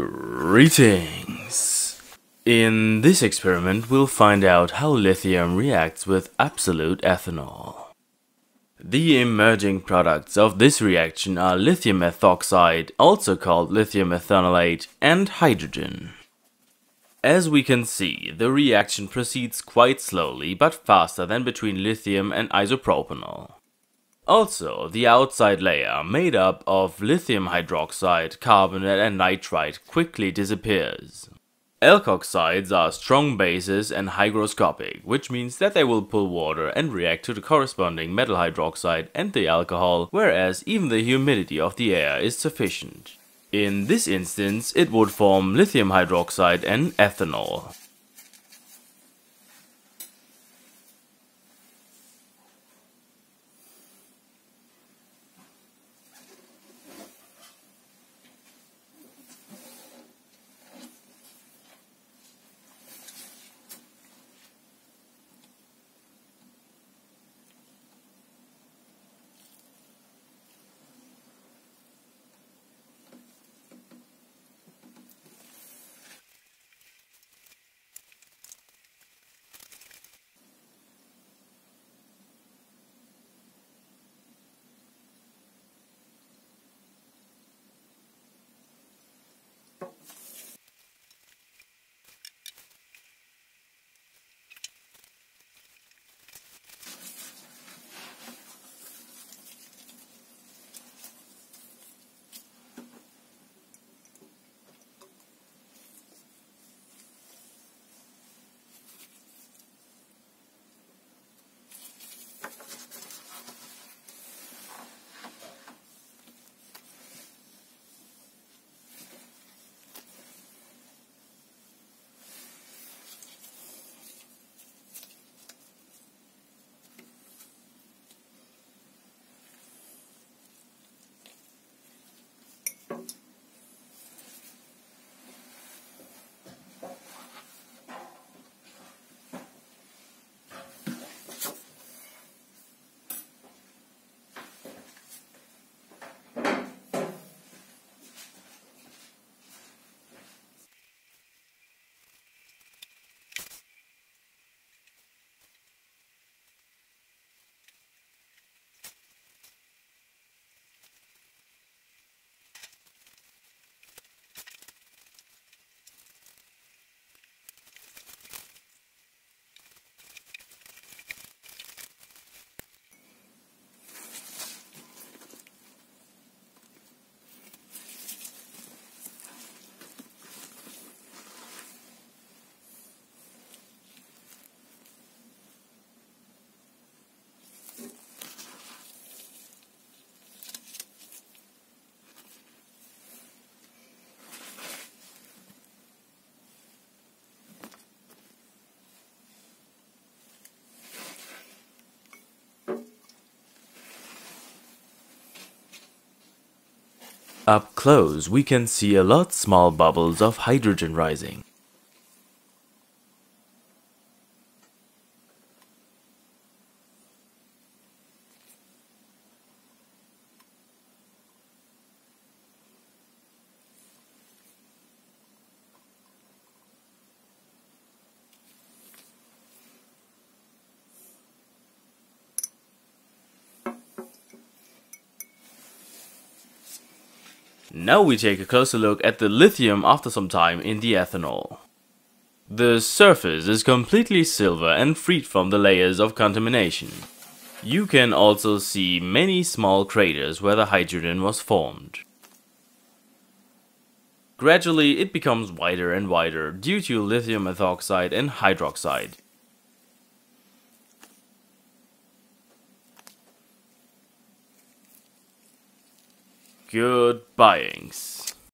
Greetings! In this experiment we'll find out how lithium reacts with absolute ethanol. The emerging products of this reaction are lithium ethoxide, also called lithium ethanolate, and hydrogen. As we can see, the reaction proceeds quite slowly but faster than between lithium and isopropanol. Also, the outside layer, made up of lithium hydroxide, carbonate and nitride, quickly disappears. Alkoxides are strong bases and hygroscopic, which means that they will pull water and react to the corresponding metal hydroxide and the alcohol, whereas even the humidity of the air is sufficient. In this instance, it would form lithium hydroxide and ethanol. out. Up close, we can see a lot small bubbles of hydrogen rising. Now we take a closer look at the lithium after some time in the ethanol. The surface is completely silver and freed from the layers of contamination. You can also see many small craters where the hydrogen was formed. Gradually it becomes wider and wider due to lithium methoxide and hydroxide. Good buyings.